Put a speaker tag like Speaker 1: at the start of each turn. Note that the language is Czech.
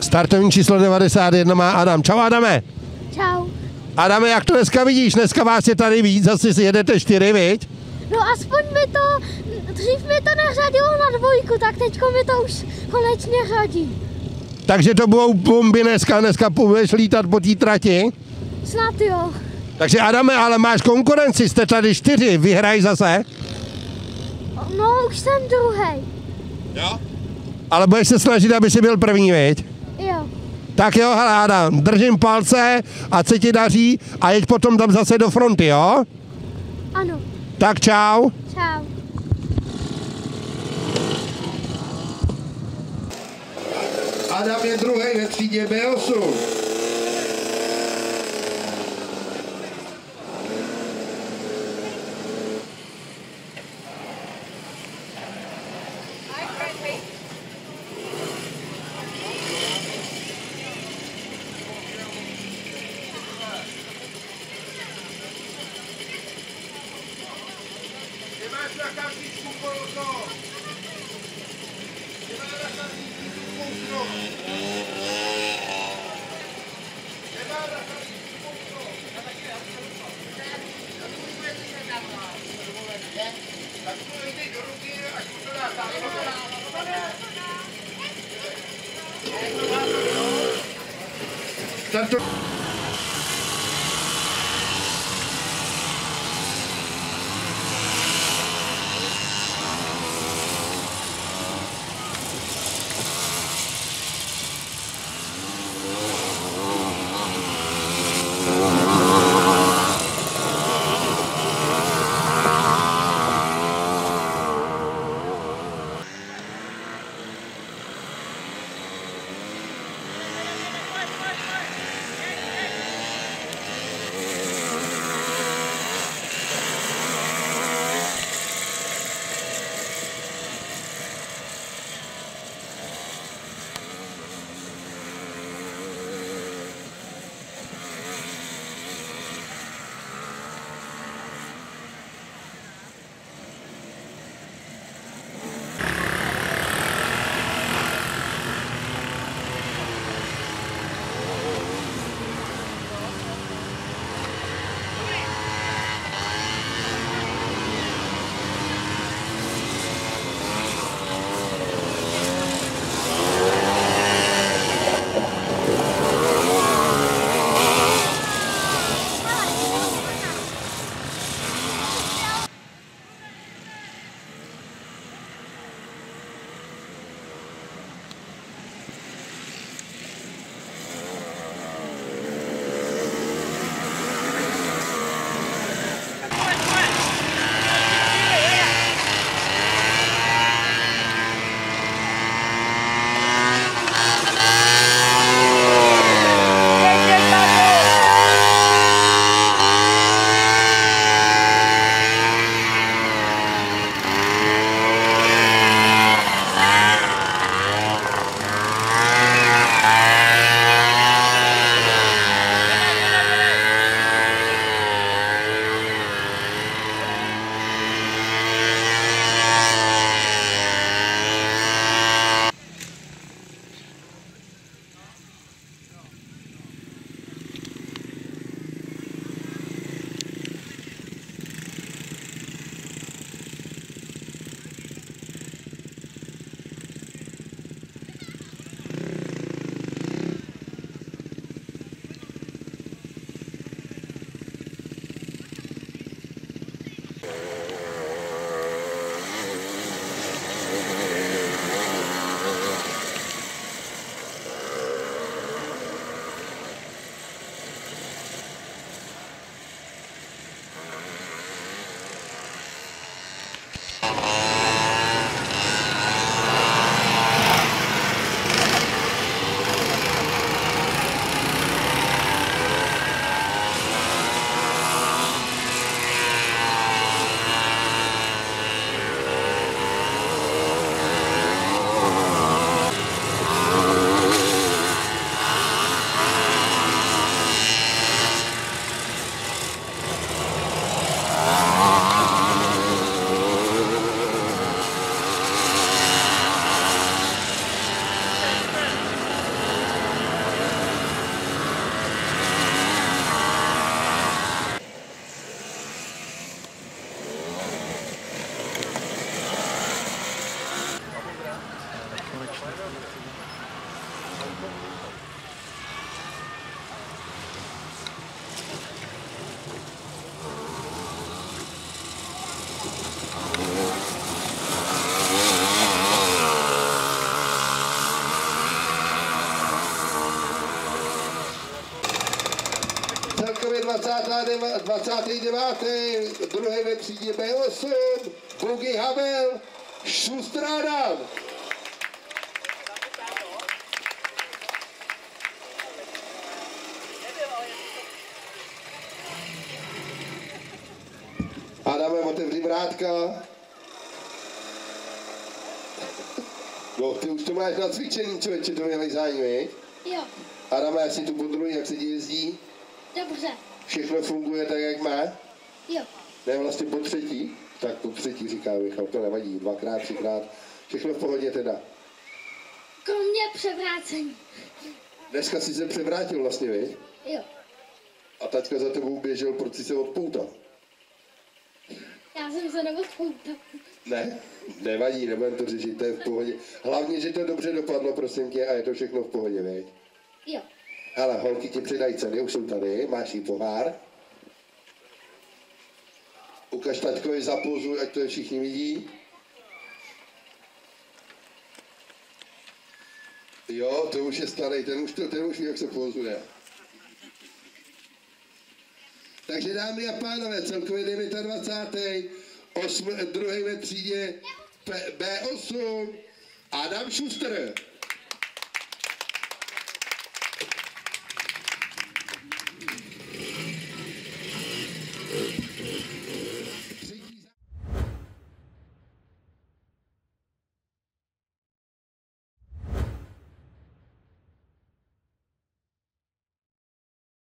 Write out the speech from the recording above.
Speaker 1: Startovní číslo 91 má Adam. Čau Adame.
Speaker 2: Čau.
Speaker 1: Adame, jak to dneska vidíš? Dneska vás je tady víc, asi si jedete čtyři, viď?
Speaker 2: No aspoň mi to, dřív mi to neřadilo na dvojku, tak teďko mi to už konečně řadí.
Speaker 1: Takže to budou bomby dneska, dneska budeš lítat po té trati.
Speaker 2: Snad jo.
Speaker 1: Takže Adame, ale máš konkurenci, jste tady čtyři, vyhraj zase.
Speaker 2: No už jsem druhý.
Speaker 1: Jo? Ale budeš se snažit, aby si byl první, viď?
Speaker 2: Jo.
Speaker 1: Tak jo, hele Adam, držím palce, a se ti daří a jeď potom tam zase do fronty, jo?
Speaker 2: Ano.
Speaker 1: Tak čau.
Speaker 2: Čau.
Speaker 1: Adam je druhý ve třídě B8. Tanto... 29. 29. druhé ve třídě B8, Bugi Havel, Šustrádan. Otevři vrátka. No, ty už to máš na cvičení, člověče, to vylejzání, viď?
Speaker 2: Jo,
Speaker 1: Adame, já si tu kontroluji, jak se ti jezdí.
Speaker 2: dobře.
Speaker 1: Všechno funguje tak, jak má.
Speaker 2: Jo,
Speaker 1: Ne, vlastně po třetí. Tak po třetí říká Michal, to nevadí. Dvakrát, třikrát. Všechno v pohodě teda.
Speaker 2: kromě převrácení.
Speaker 1: Dneska si se převrátil vlastně, viď?
Speaker 2: Jo,
Speaker 1: A taťka za tebou běžel, proč si se odpoutal.
Speaker 2: Já jsem se neodpoutal.
Speaker 1: Ne, nevadí, nebudem to řešit, to je v pohodě. Hlavně, že to dobře dopadlo, prosím tě, a je to všechno v pohodě, viď?
Speaker 2: Jo,
Speaker 1: Hele, holky ti předají ceny, už jsou tady, máš jí pohár. Ukaž taťkovi zapozuj, ať to je všichni vidí. Jo, to už je starý, ten už, to, ten už ví, jak se pozuje. Takže dámy a pánové, celkově 29. 8, druhý ve třídě P- B8 Adam Schuster.